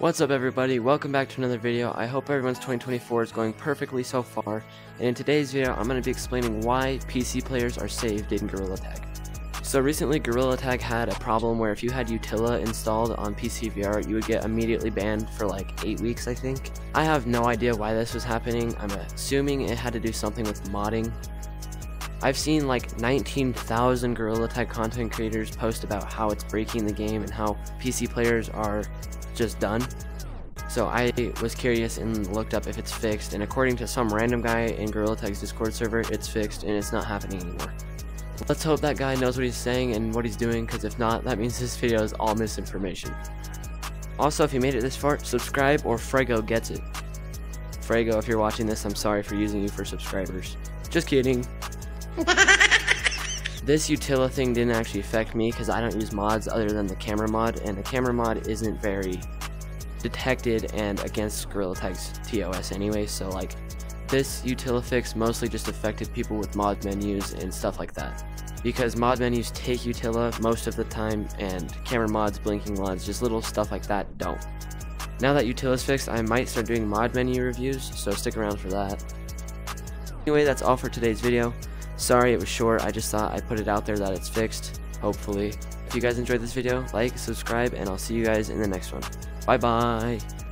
What's up everybody, welcome back to another video. I hope everyone's 2024 is going perfectly so far, and in today's video I'm going to be explaining why PC players are saved in Gorilla Tag. So recently Gorilla Tag had a problem where if you had Utilla installed on PC VR, you would get immediately banned for like 8 weeks I think. I have no idea why this was happening, I'm assuming it had to do something with modding. I've seen like 19,000 Gorilla Tag content creators post about how it's breaking the game and how PC players are just done. So I was curious and looked up if it's fixed, and according to some random guy in Gorilla Tag's Discord server, it's fixed and it's not happening anymore. Let's hope that guy knows what he's saying and what he's doing, because if not, that means this video is all misinformation. Also, if you made it this far, subscribe or Frago gets it. Frago, if you're watching this, I'm sorry for using you for subscribers. Just kidding. this Utilla thing didn't actually affect me because I don't use mods other than the camera mod, and the camera mod isn't very detected and against Gorilla Tag's TOS anyway, so like this Utilla fix mostly just affected people with mod menus and stuff like that. Because mod menus take Utilla most of the time and camera mods, blinking mods, just little stuff like that don't. Now that Utilla is fixed, I might start doing mod menu reviews, so stick around for that. Anyway, that's all for today's video. Sorry it was short, I just thought I'd put it out there that it's fixed, hopefully. If you guys enjoyed this video, like, subscribe, and I'll see you guys in the next one. Bye bye!